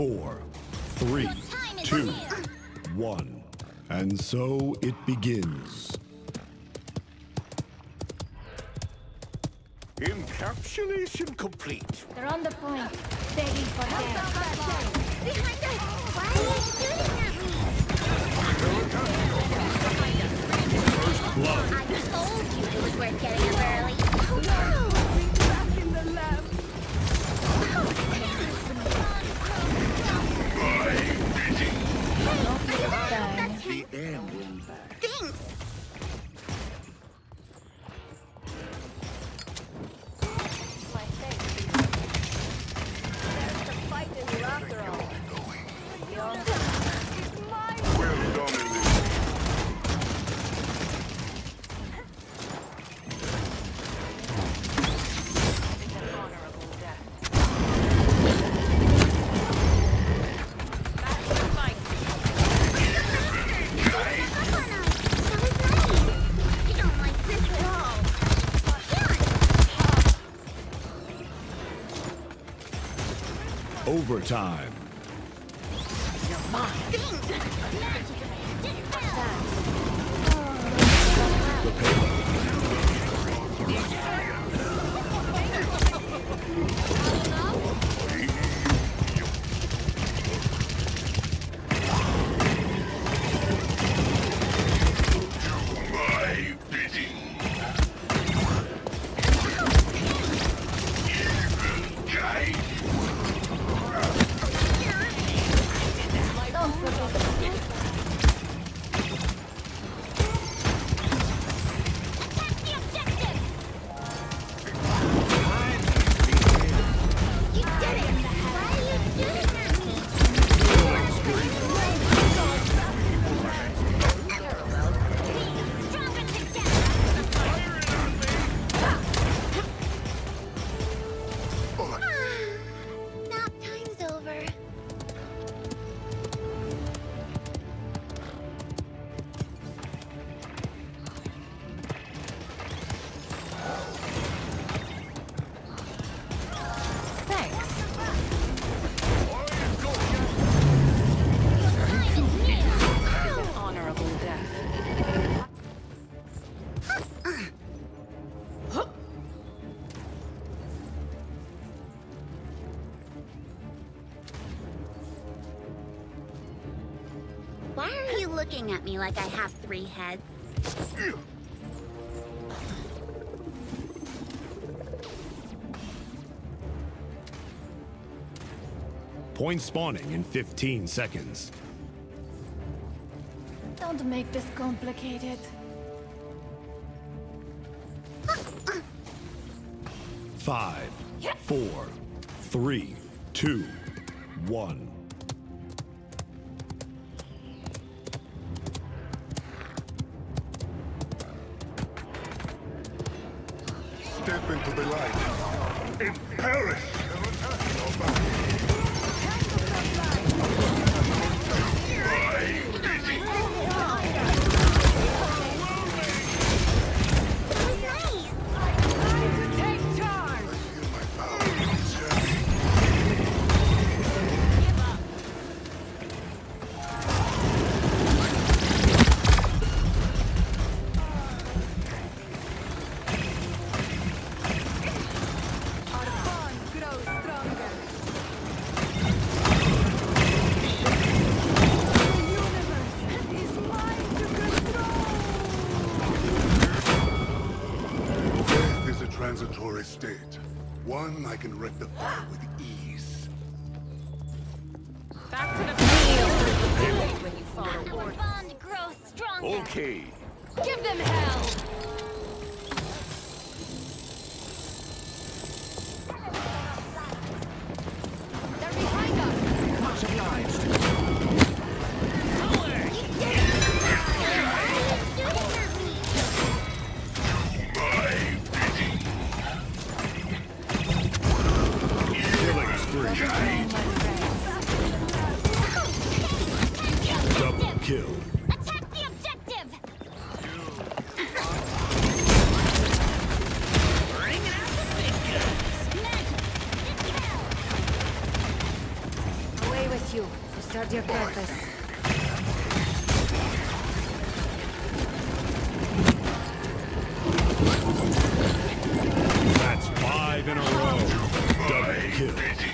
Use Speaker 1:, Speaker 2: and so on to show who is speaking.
Speaker 1: four, three, two, one. And so it begins.
Speaker 2: Encapsulation complete.
Speaker 3: They're on the point. Begging for help.
Speaker 4: Behind us! Why are you shooting at me?
Speaker 1: First blood.
Speaker 4: I told you it was worth getting up early.
Speaker 1: Overtime. The
Speaker 4: Why are you looking at me like I have three heads?
Speaker 1: Point spawning in 15 seconds.
Speaker 3: Don't make this complicated.
Speaker 1: Five, four, three, two, one.
Speaker 2: Into the. State. One I can rectify with ease.
Speaker 5: Back to the field. When you follow orders.
Speaker 4: bond grows stronger.
Speaker 2: Okay.
Speaker 3: Give them hell! Entered your purpose.
Speaker 2: That's five
Speaker 1: in a row. Double kill.